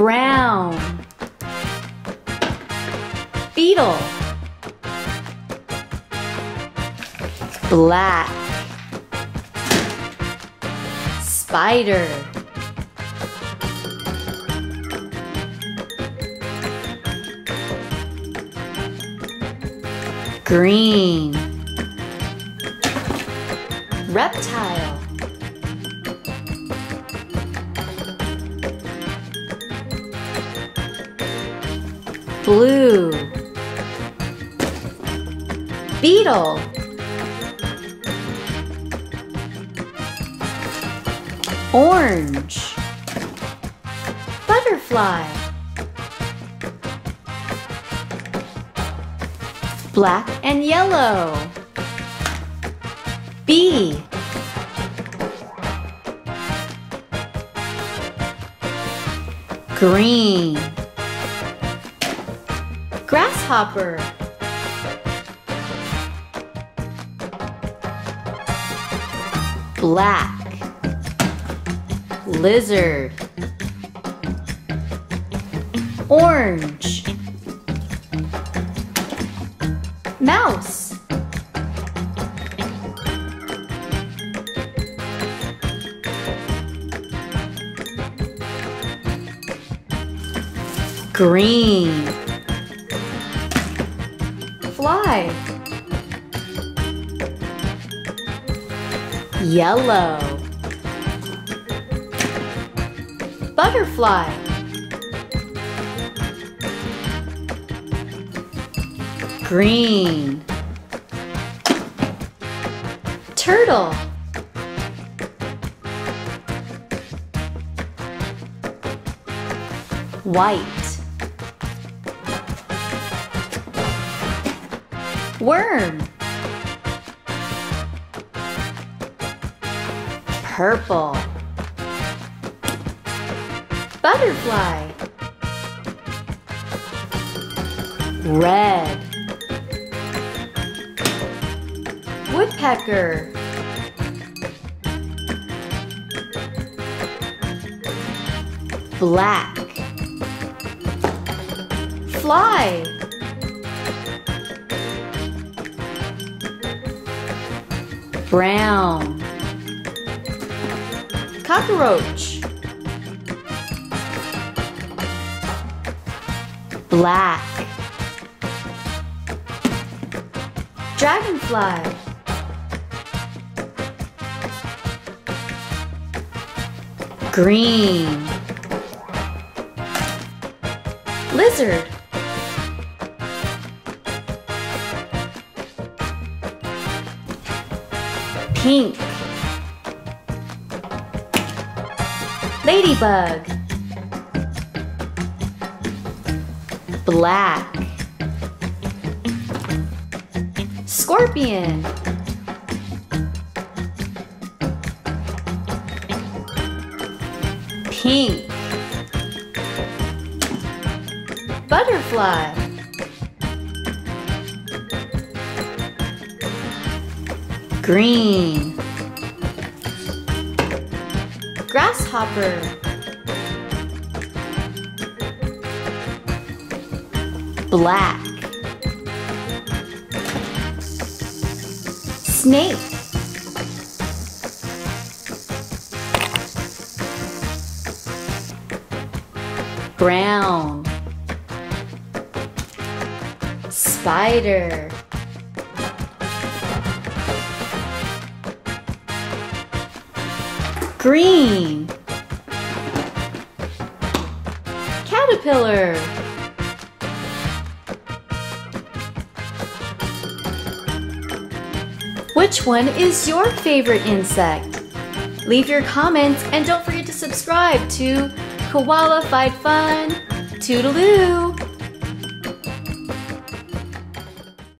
Brown. Beetle. Black. Spider. Green. Reptile. Blue. Beetle. Orange. Butterfly. Black and yellow. Bee. Green. Grasshopper. Black. Lizard. Orange. Mouse. Green. Fly. Yellow. Butterfly. Green. Turtle. White. Worm. Purple. Butterfly. Red. Woodpecker. Black. Fly. Brown. Cockroach. Black. Dragonfly. Green. Lizard. Pink. Ladybug. Black. Scorpion. Pink. Butterfly. Green. Grasshopper. Black. Snake. Brown. Spider. Green. Caterpillar. Which one is your favorite insect? Leave your comments and don't forget to subscribe to Koalafied Fun. Toodaloo!